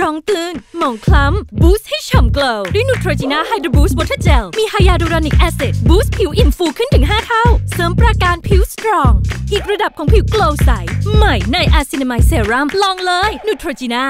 ร่องตื้น หมองคล้ำ boost ให้ฉ่ำ glow ด้วย Neutrogena Hydro Boost Water Gel มี Hyaluronic Acid boost ผิวอิ่มฟูขึ้นถึง 5 เท่า เสริมปราการผิว strong อีกระดับของผิว glow ใส ใหม่ Niacinamide เซรั่มลองเลย Neutrogena